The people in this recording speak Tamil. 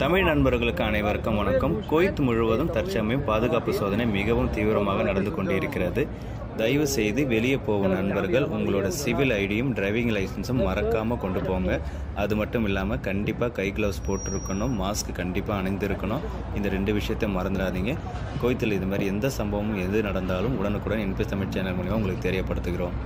தமிழ் நண்பர்களுக்கு அனைவருக்கும் வணக்கம். குவைத் முழுவதும் தற்சமயம் பாதுகாப்பு சோதனை மிகவும் தீவிரமாக நடந்து கொண்டிருக்கிறது. தயவு செய்து வெளியே போகும் நண்பர்கள் உங்களோட சிவில் ஐடியும் டிரைவிங் லைசன்ஸும் மறக்காமல் கொண்டு போங்க. அது மட்டும் இல்லாமல் கண்டிப்பாக கை க்ளவுஸ் போட்டிருக்கணும் மாஸ்க் கண்டிப்பாக அணிந்திருக்கணும். இந்த ரெண்டு விஷயத்தை மறந்துடாதீங்க. கோயத்தில் இது மாதிரி எந்த சம்பவமும் எது நடந்தாலும் உடனுக்குடன் இன்பஸ் தமிழ் சேனல் மூலிமா உங்களுக்கு தெரியப்படுத்துகிறோம்.